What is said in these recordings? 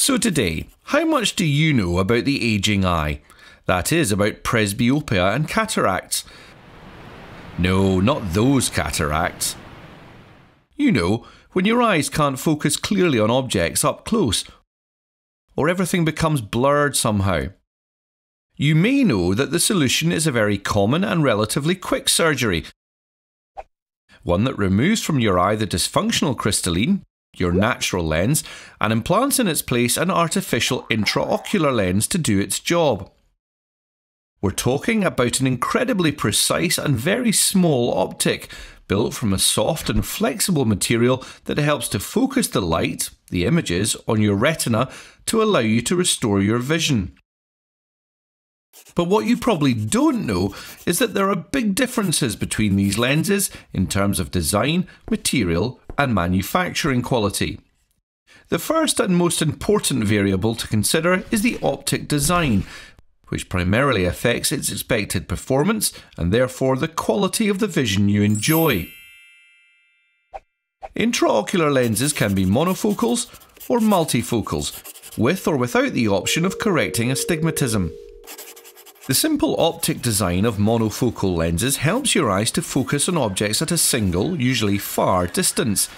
So, today, how much do you know about the aging eye? That is, about presbyopia and cataracts. No, not those cataracts. You know, when your eyes can't focus clearly on objects up close, or everything becomes blurred somehow. You may know that the solution is a very common and relatively quick surgery. One that removes from your eye the dysfunctional crystalline, your natural lens, and implants in its place an artificial intraocular lens to do its job. We're talking about an incredibly precise and very small optic, built from a soft and flexible material that helps to focus the light, the images, on your retina to allow you to restore your vision. But what you probably don't know is that there are big differences between these lenses in terms of design, material, and manufacturing quality. The first and most important variable to consider is the optic design, which primarily affects its expected performance and therefore the quality of the vision you enjoy. Intraocular lenses can be monofocals or multifocals, with or without the option of correcting astigmatism. The simple optic design of monofocal lenses helps your eyes to focus on objects at a single, usually far distance.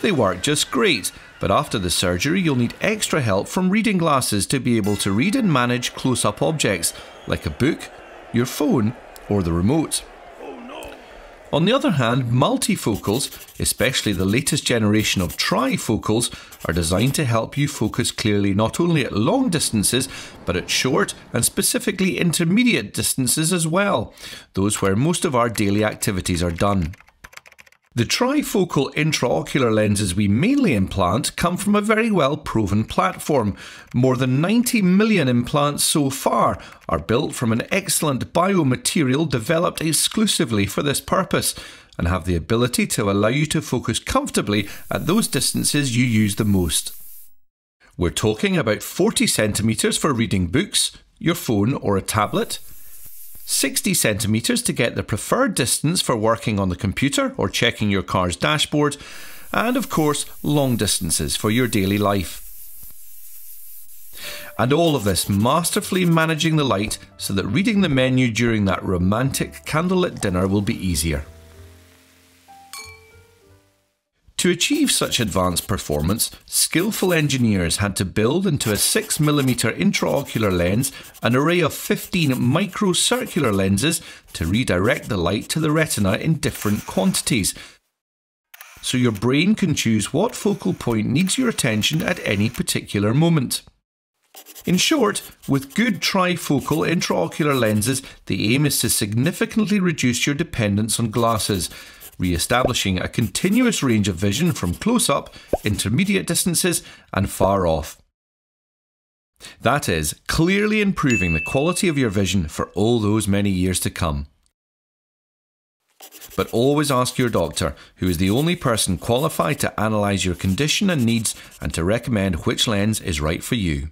They work just great, but after the surgery you'll need extra help from reading glasses to be able to read and manage close-up objects, like a book, your phone, or the remote. On the other hand, multifocals, especially the latest generation of trifocals, are designed to help you focus clearly not only at long distances, but at short and specifically intermediate distances as well, those where most of our daily activities are done. The trifocal intraocular lenses we mainly implant come from a very well proven platform. More than 90 million implants so far are built from an excellent biomaterial developed exclusively for this purpose and have the ability to allow you to focus comfortably at those distances you use the most. We're talking about 40 centimetres for reading books, your phone, or a tablet. 60 centimetres to get the preferred distance for working on the computer or checking your car's dashboard, and of course, long distances for your daily life. And all of this masterfully managing the light so that reading the menu during that romantic candlelit dinner will be easier. To achieve such advanced performance, skillful engineers had to build into a 6mm intraocular lens an array of 15 microcircular lenses to redirect the light to the retina in different quantities. So your brain can choose what focal point needs your attention at any particular moment. In short, with good trifocal intraocular lenses, the aim is to significantly reduce your dependence on glasses re-establishing a continuous range of vision from close up, intermediate distances, and far off. That is, clearly improving the quality of your vision for all those many years to come. But always ask your doctor, who is the only person qualified to analyse your condition and needs and to recommend which lens is right for you.